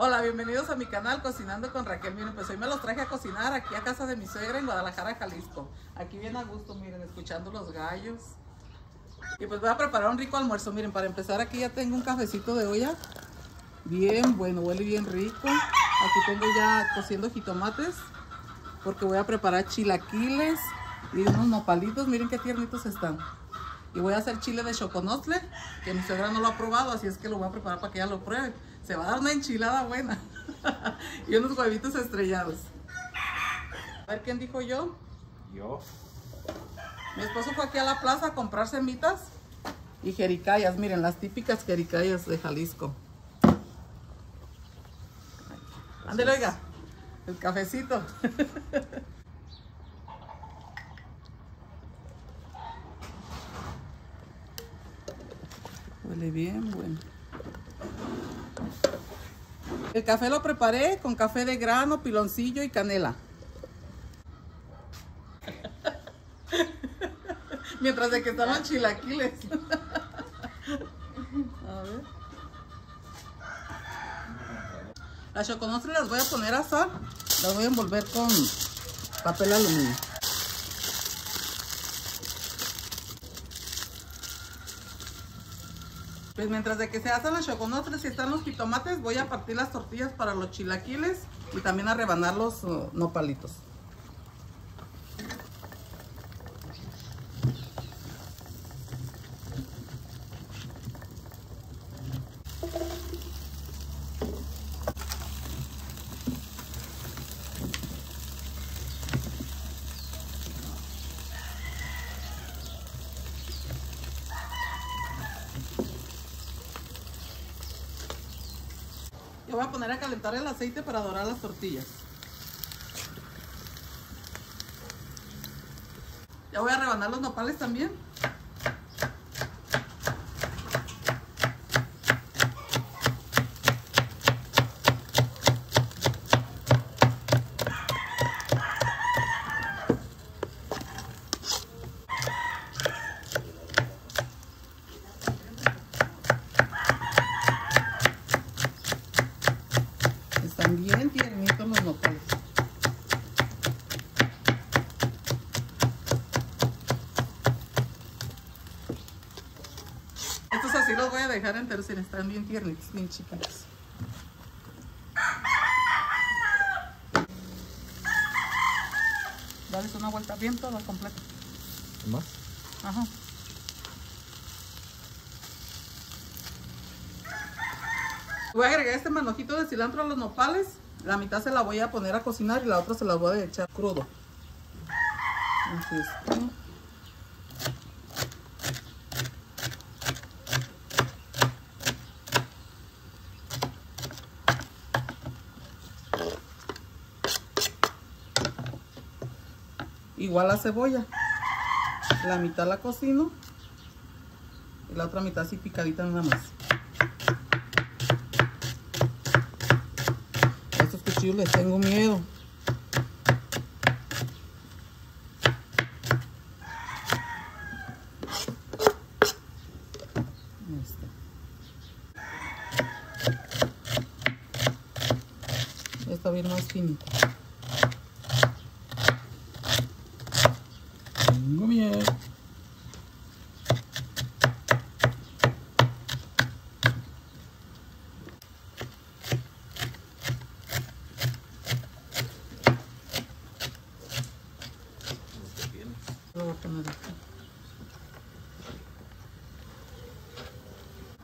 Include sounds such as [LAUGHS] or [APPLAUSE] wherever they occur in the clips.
Hola, bienvenidos a mi canal Cocinando con Raquel. Miren, pues hoy me los traje a cocinar aquí a casa de mi suegra en Guadalajara, Jalisco. Aquí bien a gusto, miren, escuchando los gallos. Y pues voy a preparar un rico almuerzo. Miren, para empezar aquí ya tengo un cafecito de olla. Bien bueno, huele bien rico. Aquí tengo ya cociendo jitomates. Porque voy a preparar chilaquiles y unos nopalitos. Miren qué tiernitos están. Y voy a hacer chile de choconostle, que mi suegra no lo ha probado, así es que lo voy a preparar para que ella lo pruebe. Se va a dar una enchilada buena. [LAUGHS] y unos huevitos estrellados. A ver quién dijo yo. Yo. Mi esposo fue aquí a la plaza a comprar semitas y jericayas. Miren, las típicas jericayas de Jalisco. Ándale, oiga. El cafecito. [LAUGHS] Huele bien bueno. El café lo preparé con café de grano, piloncillo y canela. [LAUGHS] Mientras de que los chilaquiles. [LAUGHS] A ver. Las choconostres las voy a poner a asar. Las voy a envolver con papel aluminio. Pues mientras de que se hacen las choconostres y están los jitomates, voy a partir las tortillas para los chilaquiles y también a rebanar los uh, nopalitos. Yo voy a poner a calentar el aceite para dorar las tortillas. Ya voy a rebanar los nopales también. Están bien tiernitos los nopales. Estos así los voy a dejar enteros, están bien tiernitos, bien chiquitos. Dales una vuelta bien toda completa. ¿Más? Ajá. Voy a agregar este manojito de cilantro a los nopales. La mitad se la voy a poner a cocinar y la otra se la voy a echar crudo. Así es. Igual la cebolla. La mitad la cocino y la otra mitad así picadita nada más. A estos cuchillos les tengo miedo. Está bien más finita. Tengo miedo. Lo voy a poner aquí.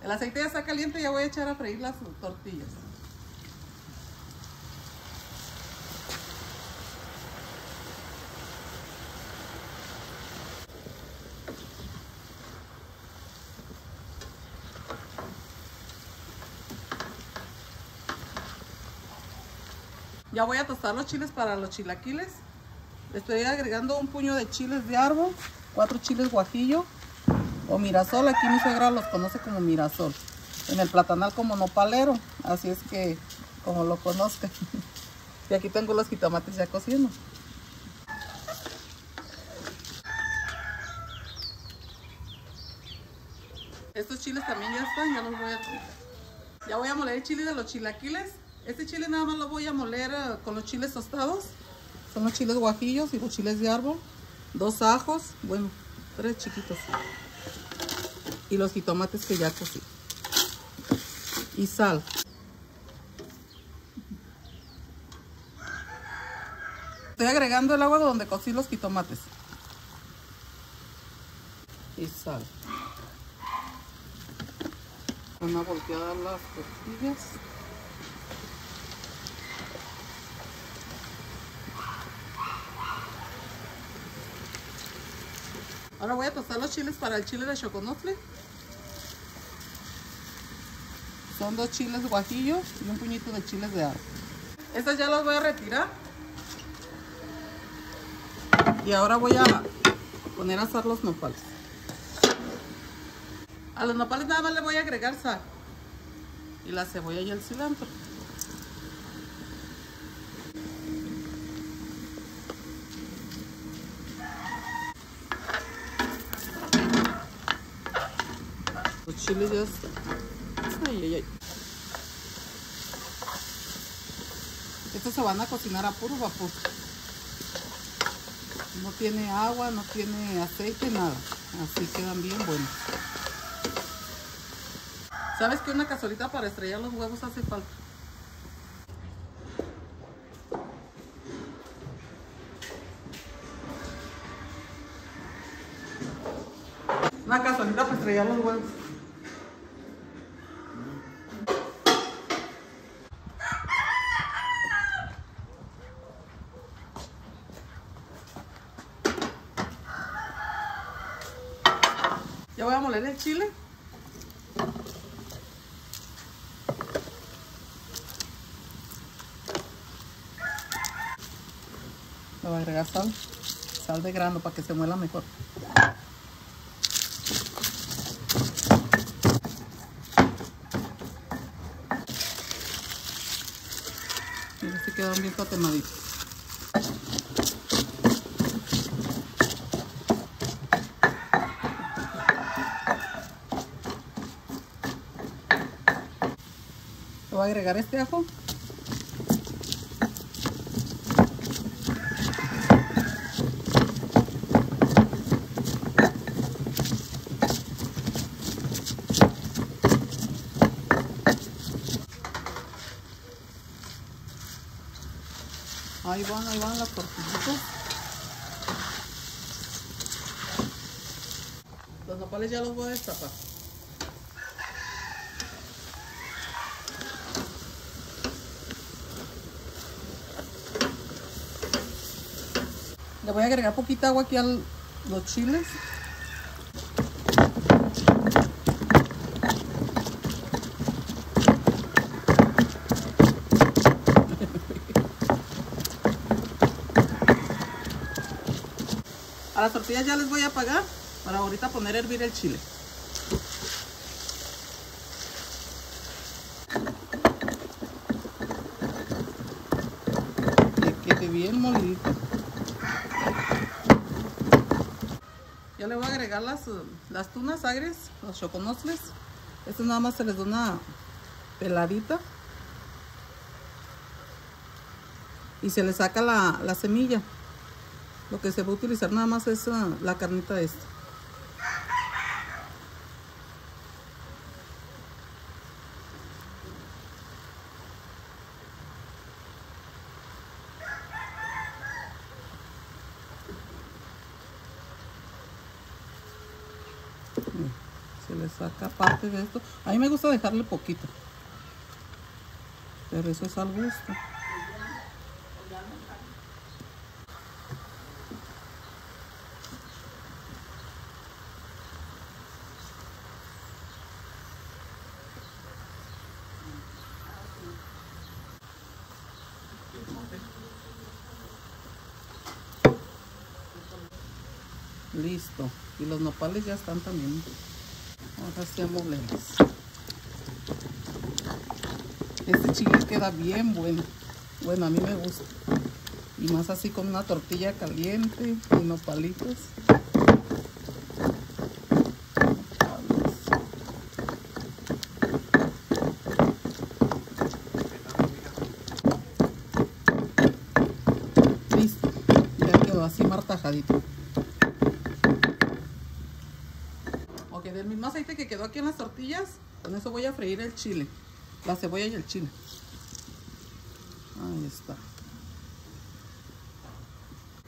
El aceite ya está caliente, ya voy a echar a freír las tortillas. Ya voy a tostar los chiles para los chilaquiles. Le estoy agregando un puño de chiles de árbol, cuatro chiles guajillo o mirasol. Aquí mi suegra los conoce como mirasol. En el platanal como nopalero. Así es que como lo conozcan. [LAUGHS] y aquí tengo los jitomates ya cociendo. Estos chiles también ya están, ya los voy a... Ya voy a moler el chile de los chilaquiles Este chile nada más lo voy a moler eh, con los chiles tostados. Son los chiles guajillos y los chiles de árbol. Dos ajos, bueno, tres chiquitos. Y los jitomates que ya cocí. Y sal. Estoy agregando el agua donde cocí los jitomates. Y sal. Una volteada las tortillas. Ahora voy a tostar los chiles para el chile de choconostle. Son dos chiles guajillos y un puñito de chiles de árbol. Estas ya las voy a retirar. Y ahora voy a poner a asar los nopales. A los nopales nada más le voy a agregar sal. Y la cebolla y el cilantro. Los chiles ya están. Ay, ay, ay. Estos se van a cocinar a puro vapor. No tiene agua, no tiene aceite, nada. Así quedan bien buenos. ¿Sabes que una cazuelita para estrellar los huevos hace falta? Una cazuelita para estrellar los huevos. Voy a moler el chile. Le voy a agregar sal, sal de grano para que se muela mejor. Mira, se quedan bien tatemaditos. Agregar este ajo. Ahí van, ahí van las tortillitas. Los nopales ya los voy a destapar. Le voy a agregar poquita agua aquí a los chiles. A las tortillas ya les voy a apagar para ahorita poner a hervir el chile. Que quede bien molidito. Ya le voy a agregar las, las tunas agres, los choconosles. Esto nada más se les da una peladita. Y se le saca la, la semilla. Lo que se va a utilizar nada más es uh, la carnita esta. Saca parte de esto. A mí me gusta dejarle poquito. Pero eso es al gusto. Listo. Y los nopales ya están también. Ahora sí a molerlos. Este chile queda bien bueno. Bueno, a mí me gusta. Y más así con una tortilla caliente y nopalitos. Nopales. doradito. Ok, del mismo aceite que quedó aquí en las tortillas, con eso voy a freír el chile. La cebolla y el chile. Ahí está.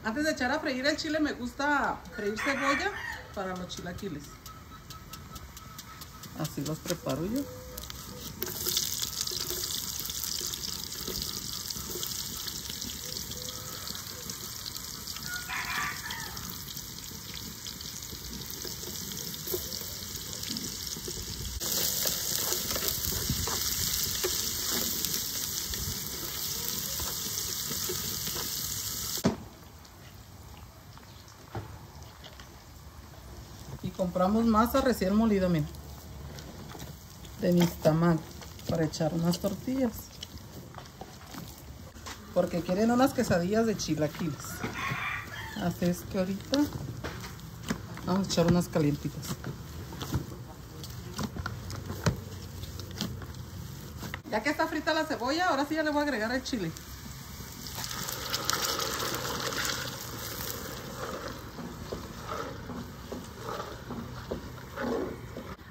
Antes de echar a freír el chile me gusta freír cebolla para los chilaquiles. Así los preparo yo. Compramos masa recién molida, miren. De nixtamal para echar unas tortillas. Porque quieren unas quesadillas de chilaquiles. Así es que ahorita vamos a echar unas calientitas. Ya que está frita la cebolla, ahora sí ya le voy a agregar el chile.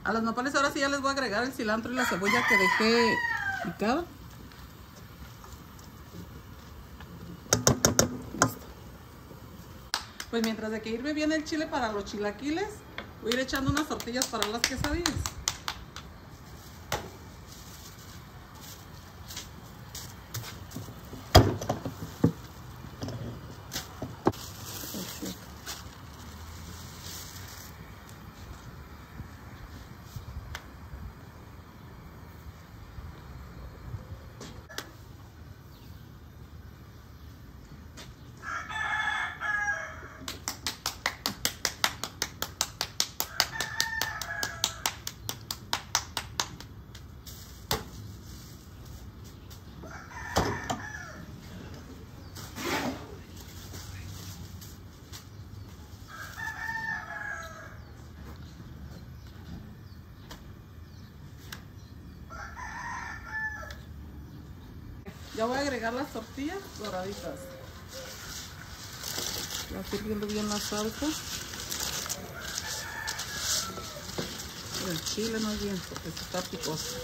A los nopales ahora sí ya les voy a agregar el cilantro y la cebolla que dejé picada. Pues mientras de que hirve bien el chile para los chilaquiles, voy a ir echando unas tortillas para las quesadillas. Ya voy a agregar las tortillas doraditas. Ya estoy viendo bien la salsa. El chile más bien, porque está picoso.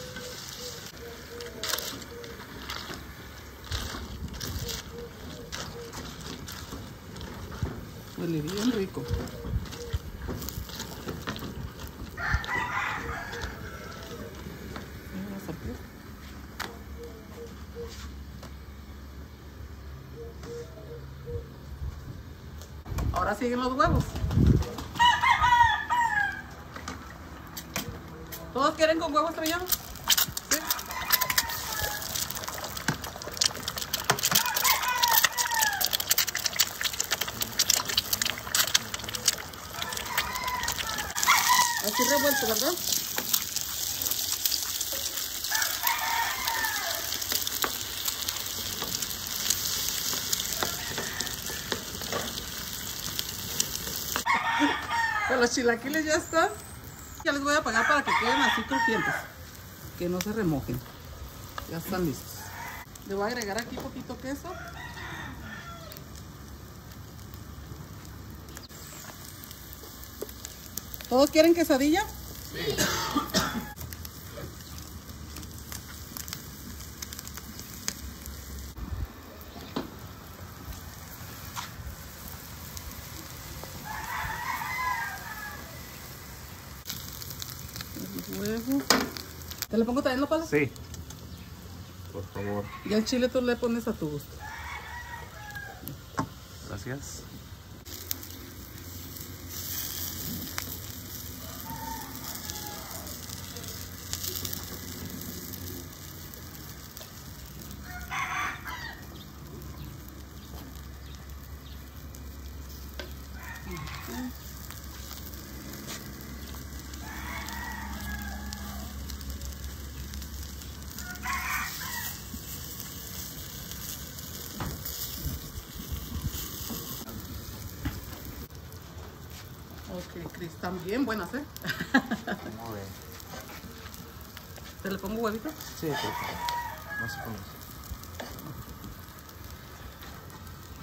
Huele bien rico. Mira, sapio. Ahora siguen los huevos. ¿Todos quieren con huevo estrellado? ¿Sí? Así revuelto, ¿verdad? Pues chilaquiles ya están. Ya les voy a apagar para que queden así crujientes. Que no se remojen. Ya están listos. Le voy a agregar aquí poquito queso. ¿Todos quieren quesadilla? El huevo. ¿Te le pongo también la pala? Sí. Por favor. Y el chile tú le pones a tu gusto. Gracias. Ok, Cris, están bien buenas, ¿eh? Muy bien. ¿Te le pongo huevito? Sí, perfecto. No se pone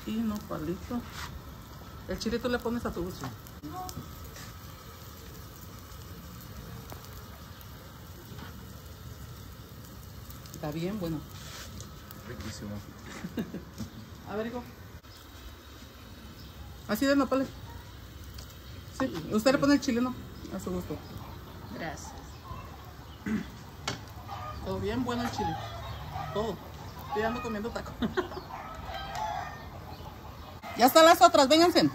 Y no palito. El chile tú le pones a tu gusto. Está bien, bueno. Riquísimo. [LAUGHS] A ver, hijo. Así de nopales. Sí, usted le pone el chile, ¿no? A su gusto. Gracias. Todo bien bueno el chile. Todo. Estoy ando comiendo taco. ya están las otras, vénganse.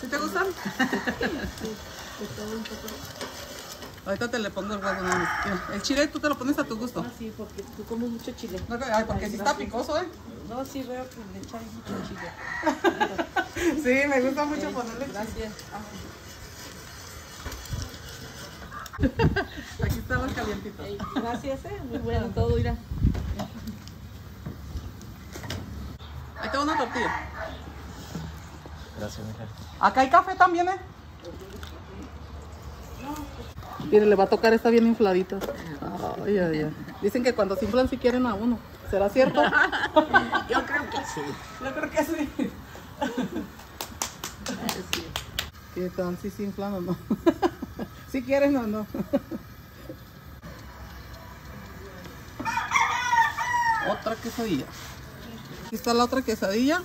¿Sí te gustan? Ahorita te le pongo el huevo. Mira, El chile tú te lo pones a tu gusto. Ah, sí, porque tú comes mucho chile. No, ay, porque si está picoso, ¿eh? No, sí veo que le echáis mucho chile. [LAUGHS] Sí, me gusta mucho ponerle chile. Gracias. [LAUGHS] Aquí están los calientitos. Ey, gracias, eh. Muy bueno todo, mira. Ahí tengo una tortilla. Gracias, mija. Acá hay café también, ¿eh? Mire, le va a tocar esta bien infladita. Ay, ay, ay. Dicen que cuando se inflan si quieren a uno. ¿Será cierto? [LAUGHS] Yo creo que sí. Yo creo que sí. [LAUGHS] ¿Qué tal si se inflan o no? [LAUGHS] Si quieren o no. Otra quesadilla. Aquí está la otra quesadilla.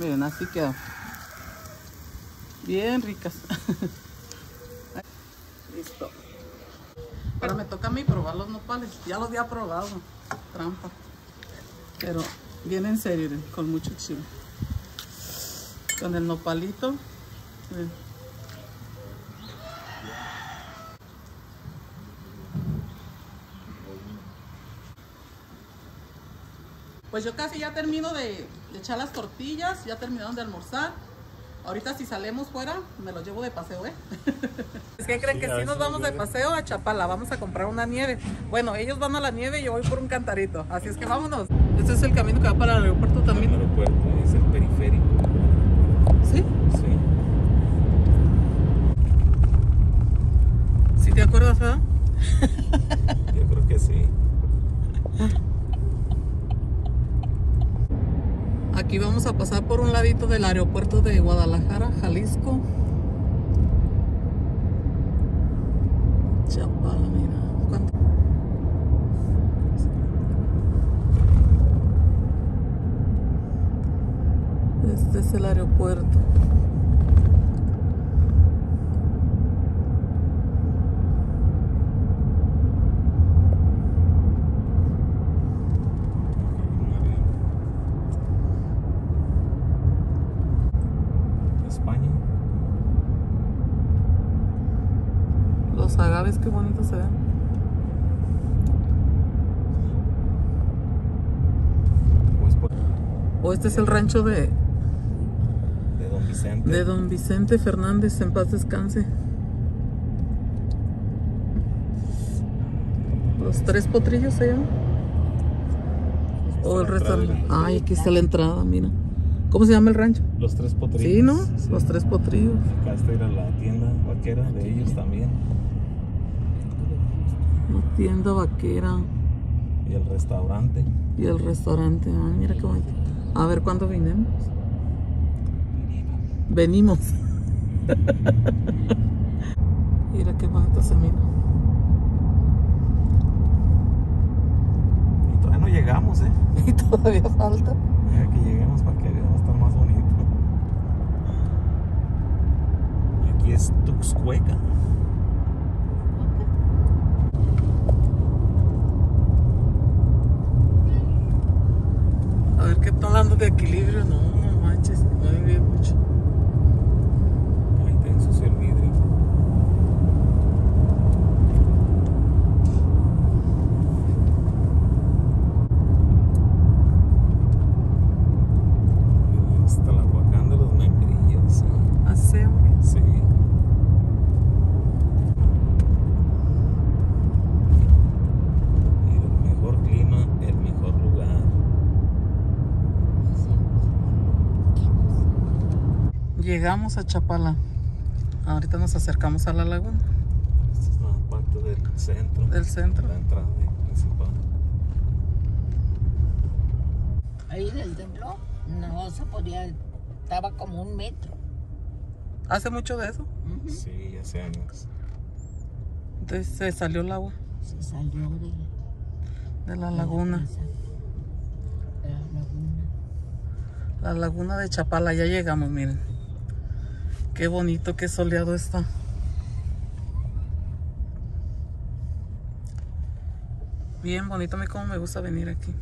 Miren, así quedó. Bien ricas. Listo. Ahora me toca a mí probar los nopales. Ya los había probado. Trampa. Pero bien en serio, con mucho chile. Con el nopalito. Pues yo casi ya termino de echar las tortillas, ya terminaron de almorzar. Ahorita si salimos fuera, me los llevo de paseo, ¿eh? [LAUGHS] es que creen Sí, que a si nos vamos de paseo a Chapala, vamos a comprar una nieve. Bueno, ellos van a la nieve y yo voy por un cantarito, así es que vámonos. Este es el camino que va para el aeropuerto El también. aeropuerto es el periférico. ¿Sí? Sí. ¿Sí te acuerdas, verdad? [LAUGHS] Yo creo que sí. Aquí vamos a pasar por un ladito del aeropuerto de Guadalajara, Jalisco. Chapala, mira. ¿Cuánto? Este es el aeropuerto. España. Los agaves, qué bonitos se ven. Pues por- O este es el rancho de, de Don Vicente. de don Vicente Fernández, en paz descanse. Los tres potrillos se llaman. O el restaurante. Ay, aquí está la entrada, mira. ¿Cómo se llama el rancho? Los tres potrillos. Sí, ¿no? Sí. Los tres potrillos. Acá está ir a la tienda vaquera de ellos también. La tienda vaquera Y el restaurante. y el restaurante. Ay, mira qué bonito. A ver cuándo vinimos. Venimos. [LAUGHS] mira qué bonito se mira. Y todavía no llegamos, ¿eh? [LAUGHS] Y todavía falta. Mira que lleguemos para que va a estar más bonito. Aquí es Tuxcueca. A ver qué tal ando de equilibrio. No, no manches. Muy bien mucho. Ahí te ensució el vidrio. Hasta la Huacán de los membrillos. ¿eh? Así, hombre. Sí. Y el mejor clima, el mejor lugar. Llegamos a Chapala. Ahorita nos acercamos a la laguna Esta es la parte del centro. del centro. La entrada principal. Ahí en el templo no se podía, estaba como un metro. ¿Hace mucho de eso? Sí, hace años. Entonces se salió el agua Se salió de, de la laguna. de la laguna. La laguna de Chapala, ya llegamos, miren. Qué bonito, qué soleado está. Bien bonito, a mí como me gusta venir aquí.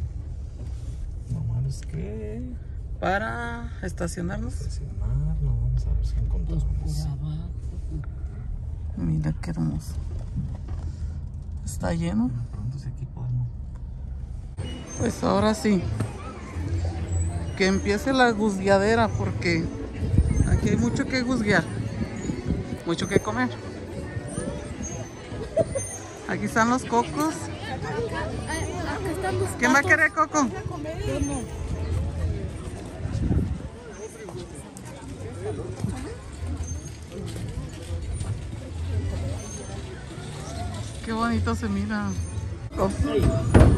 No malo es que Para estacionarnos. estacionar, no vamos a ver si encontramos. Mira qué hermoso. Está lleno. Bueno, pronto si aquí podemos. Pues ahora sí. Que empiece la guzgueadera porque aquí hay mucho que guzguear. Mucho que comer. Aquí están los cocos. ¿Quién va a querer coco? Qué bonito se mira.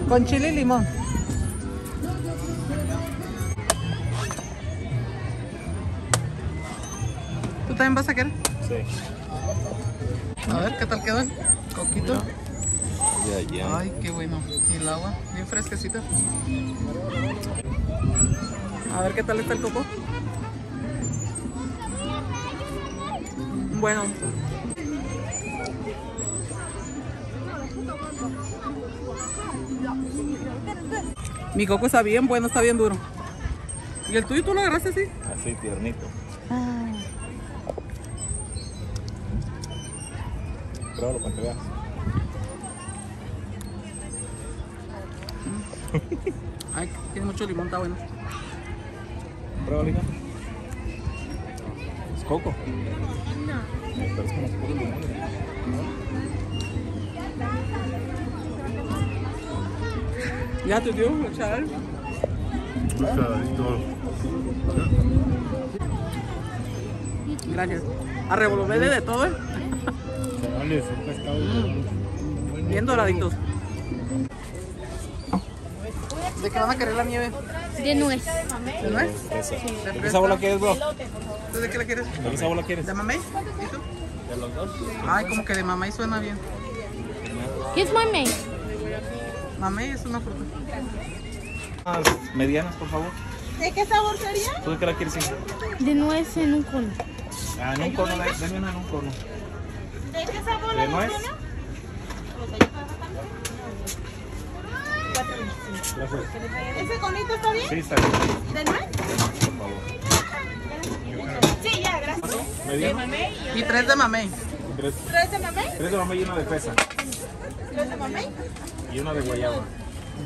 Con chile y limón. También vas a querer? Sí. A ver, ¿qué tal quedó el coquito? Ya, ya. Ay, qué bueno. Y el agua, bien fresquecita. A ver qué tal está el coco. Bueno. Mi coco está bien bueno, está bien duro. ¿Y el tuyo tú lo agarraste así? Así, tiernito. Pruébalo para que veas. [LAUGHS] Ay, tiene mucho limón, está bueno. Pruébalo, hija. Es coco. No. Pero es como puro limón. Ya te dio, chaval. Gracias. A revolverle de todo, ¿eh? Bien doraditos. ¿De qué van a querer la nieve? De nuez. ¿De nuez? ¿De ¿De qué sabor la quieres, bro? ¿Tú de qué la quieres? ¿De qué sabor la quieres? ¿De mamey? ¿Y tú? De los dos. Ay, como que de mamey suena bien. ¿Qué es mamey? Mamey es una fruta. Más medianas, por favor. ¿De qué sabor sería? ¿Tú de qué la quieres? De nuez en un cono. Ah, en un cono, dame una en un cono. ¿De qué sabor ¿De nuez? Gracias. ¿Ese conito está bien? Sí, está bien, ¿De nuez? por favor. Sí, ya, gracias. ¿Mediano? Y tres de mamey. Tres, ¿Tres de mamey? tres de mamá y una de fresa. ¿Tres de mamey? Y una de guayaba.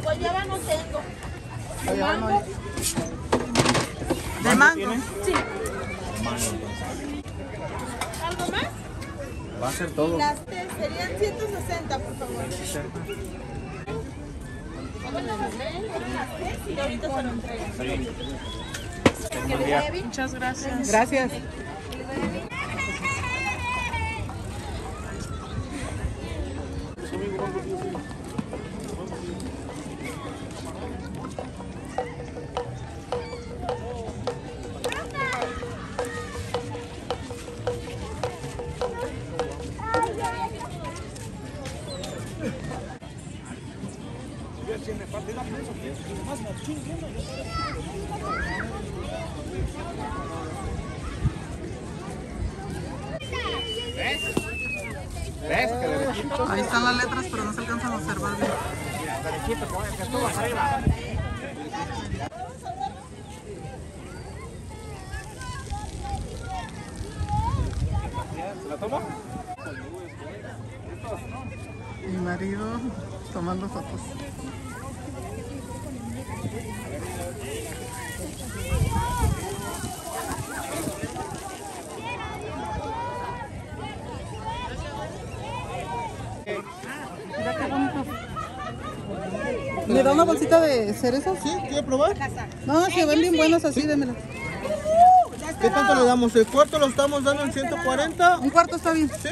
Guayaba no tengo. No hay. De mango. Sí. Mango. Va a ser todo. Las tres serían 160, por favor. Y ahorita se lo. Muchas gracias. Gracias. ¿Me da una bolsita de cerezas? ¿Sí? ¿Quiere probar? No, se ven bien buenos así, démela. ¿Qué tanto le damos? ¿El cuarto lo estamos dando en 140? Un cuarto está bien. ¿Sí?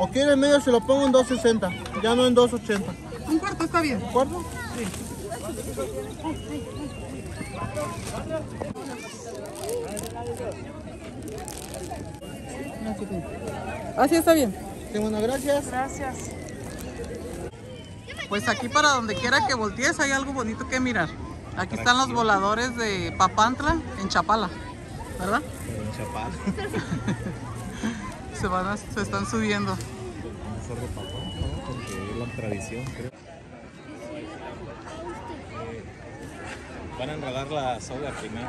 ¿O quiere el medio se lo pongo en 260? Ya no en 280. Un cuarto está bien. ¿Cuarto? Sí. Así está bien. Sí, bueno, gracias. Pues aquí para donde quiera que voltees hay algo bonito que mirar. Aquí están los voladores de Papantla en Chapala, ¿verdad? En Chapal. Se, van a- se están subiendo. Ser de papá, ¿no? Porque es la tradición, creo. Van a enredar la soga primero.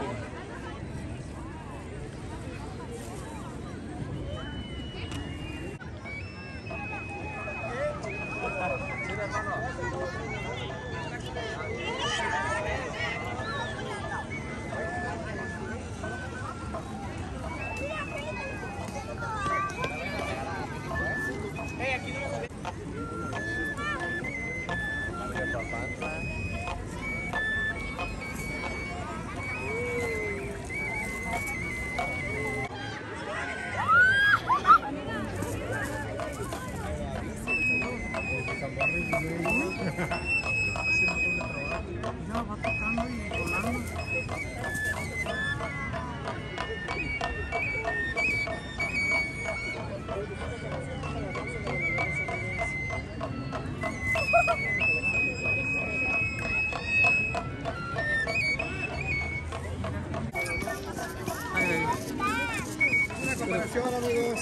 Cooperación, amigos.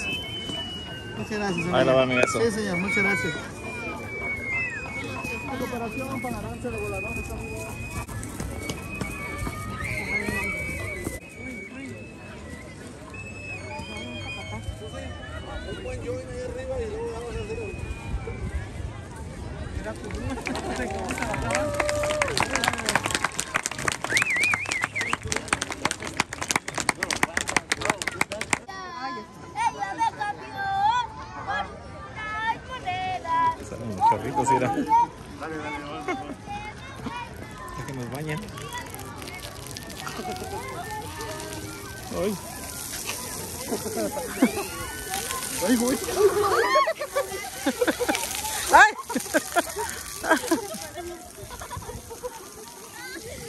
Muchas gracias. Ahí la va, amigazo. Sí, señor, muchas gracias. Para de voladores, amigos.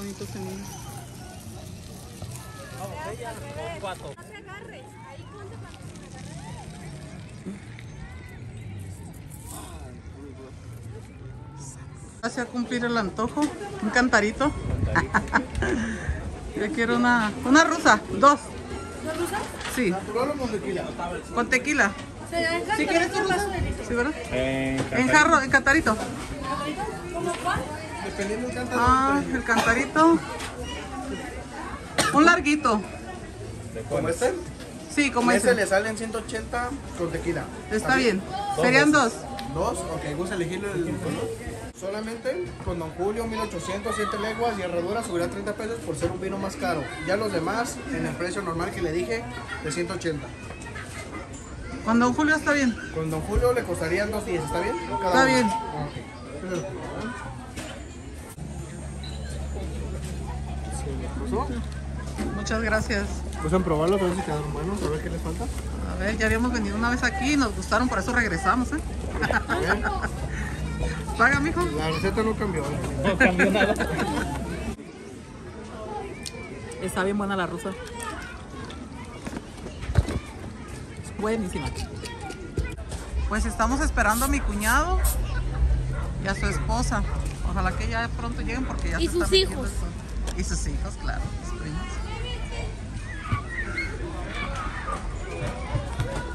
bonito se mira. Hacia cumplir el antojo, un cantarito. [LAUGHS] Yo quiero una, una rusa, dos. ¿Una rusa? Sí, ¿Natural o con tequila? con tequila. ¿Sí quieres tu rusa? Sí, ¿verdad? En jarro, en cantarito. Dependiendo del cántaro. Ah, el cantarito. Un larguito. ¿Como este? Sí, como Ese le salen 180 con tequila. Está bien. Serían dos. Dos, ok, gusta elegirle el color. Solamente con Don Julio 1800, 7 leguas y herradura subirá 30 pesos por ser un vino más caro. Ya los demás en el precio normal que le dije de 180. Con Don Julio está bien. Con Don Julio le costarían 210, ¿está bien? Cada Está uno. bien. Ah, Muchas gracias. Pues probarlo, a ver si quedaron buenos, a ver qué les falta. A ver, ya habíamos venido una vez aquí y nos gustaron, por eso regresamos, ¿eh? Paga, mijo. La receta no cambió. ¿eh? No cambió nada. Está bien buena la rusa. Buenísima. Pues estamos esperando a mi cuñado y a su esposa. Ojalá que ya pronto lleguen porque ya Y se sus está metiendo hijos. Y sus hijos, claro, sus primos.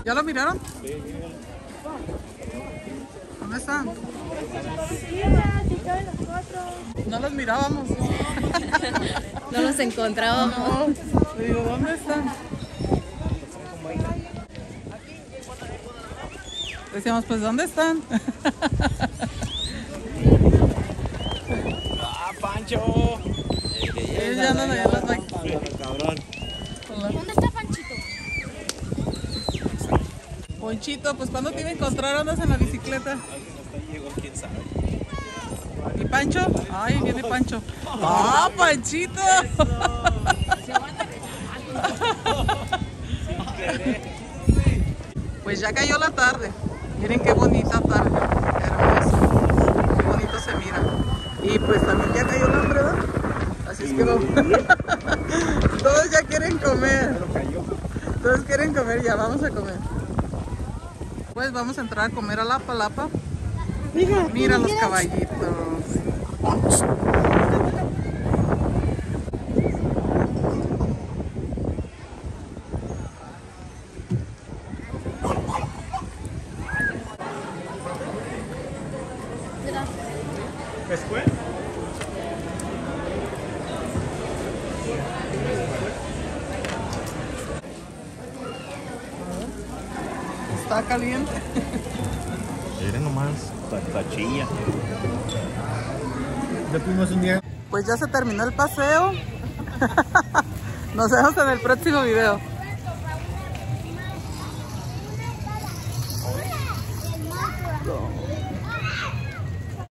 ¿Ya lo miraron? ¿Dónde están? No los mirábamos. [LAUGHS] No los encontrábamos. No, le digo, ¿dónde están? Decíamos, pues, ¿dónde están? [LAUGHS] Pancho. Ellos ya andan allá en las máquinas. ¿Dónde está Panchito? Ponchito, pues ¿cuándo te iba a encontrar? ¿Andas en la bicicleta? Quién sabe. ¿Y Pancho? Ay, viene Pancho. ¡Ah, Panchito! [LAUGHS] Pues ya cayó la tarde. Miren qué bonita tarde. Hermoso. Qué bonito se mira. Y pues también ya cayó la hambre. Así es que vamos. Todos ya quieren comer. Todos quieren comer, ya vamos a comer. Pues vamos a entrar a comer a la palapa. Mira los caballitos. Está caliente. Miren nomás, tachilla. Ya fuimos un día. Pues ya se terminó el paseo. [LAUGHS] Nos vemos en el próximo video.